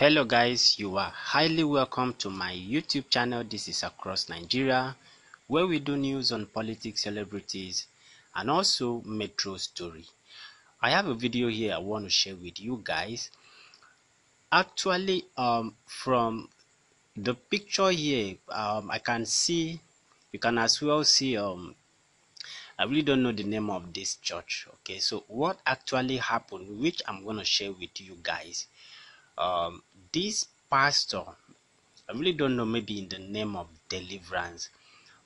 hello guys you are highly welcome to my youtube channel this is across nigeria where we do news on politics celebrities and also metro story i have a video here i want to share with you guys actually um from the picture here um i can see you can as well see um I really don't know the name of this church. Okay, so what actually happened, which I'm going to share with you guys. Um, this pastor, I really don't know, maybe in the name of deliverance.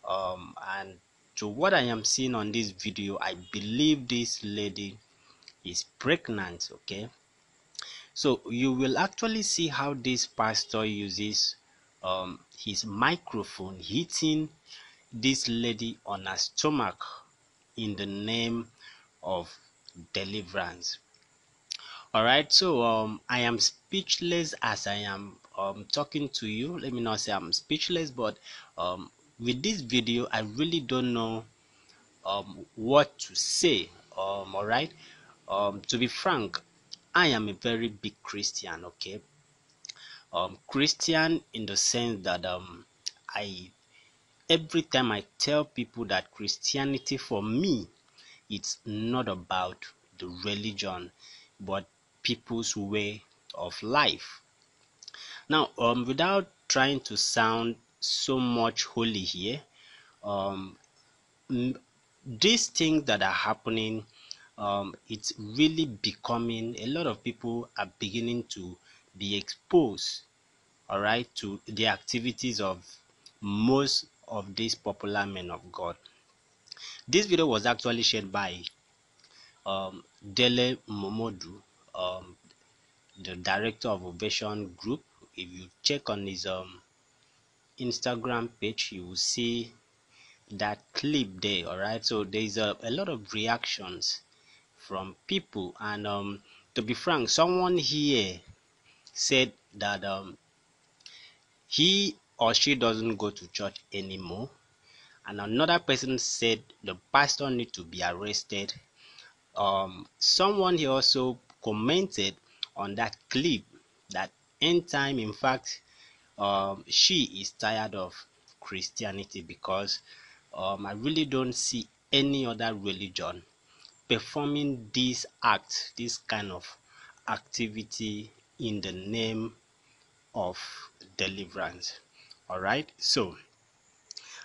Um, and to what I am seeing on this video, I believe this lady is pregnant. Okay, so you will actually see how this pastor uses um, his microphone hitting this lady on her stomach in the name of deliverance all right so um i am speechless as i am um talking to you. Let me not say i'm speechless but um with this video i really don't know um what to say um all right um to be frank i am a very big christian okay? Um christian in the sense that um i every time I tell people that Christianity for me, it's not about the religion, but people's way of life. Now, um, without trying to sound so much holy here, um, these things that are happening, um, it's really becoming a lot of people are beginning to be exposed, all right, to the activities of most of these popular men of God. This video was actually shared by um, Dele Momodu, um, the director of Ovation Group. If you check on his um, Instagram page, you will see that clip there. All right, so there's a, a lot of reactions from people, and um, to be frank, someone here said that um, he or she doesn't go to church anymore and another person said the pastor need to be arrested um, someone he also commented on that clip that end time in fact um, she is tired of christianity because um, i really don't see any other religion performing this act this kind of activity in the name of deliverance. All right? So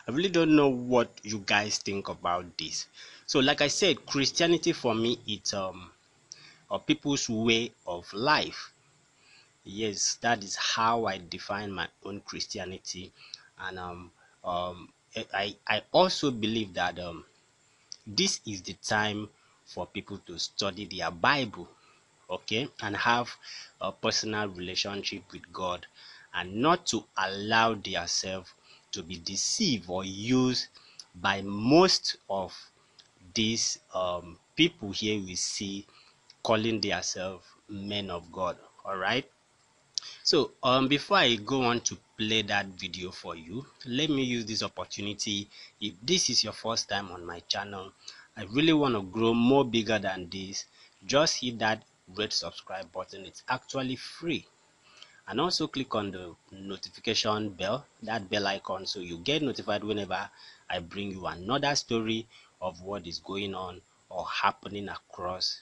i really don't know what you guys think about this. So like i said christianity for me it's um a people's way of life. Yes that is how i define my own christianity. And um um i i also believe that um this is the time for people to study their bible okay? And have a personal relationship with god and not to allow themselves to be deceived or used by most of these um, people here we see calling themselves men of God. All right. So um, before I go on to play that video for you, let me use this opportunity. If this is your first time on my channel, I really want to grow more bigger than this. Just hit that red subscribe button. It's actually free and also click on the notification bell that bell icon so you get notified whenever i bring you another story of what is going on or happening across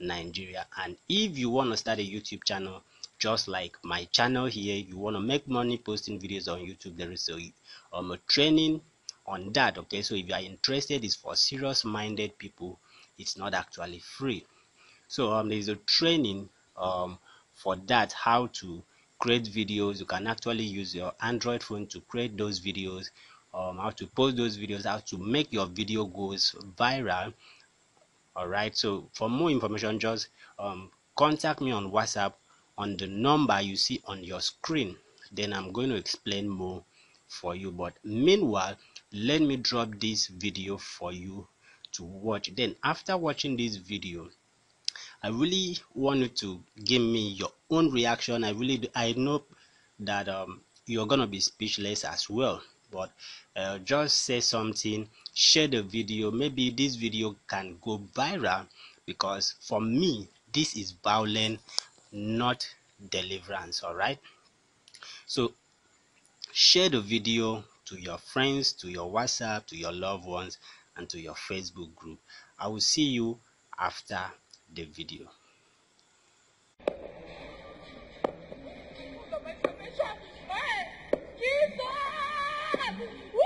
nigeria. And if you want to start a youtube channel just like my channel here you want to make money posting videos on youtube there is a, um, a training on that okay? So if you are interested it's for serious minded people it's not actually free. So um there's a training um for that how to create videos. You can actually use your android phone to create those videos um, how to post those videos how to make your video goes viral all right so for more information just um, contact me on whatsapp on the number you see on your screen. Then i'm going to explain more for you. But meanwhile let me drop this video for you to watch. Then after watching this video I really want you to give me your own reaction. I really do, I know that um, you're gonna be speechless as well, but uh, just say something, share the video. Maybe this video can go viral because for me this is violent, not deliverance. All right. So share the video to your friends, to your WhatsApp, to your loved ones, and to your Facebook group. I will see you after the video. 你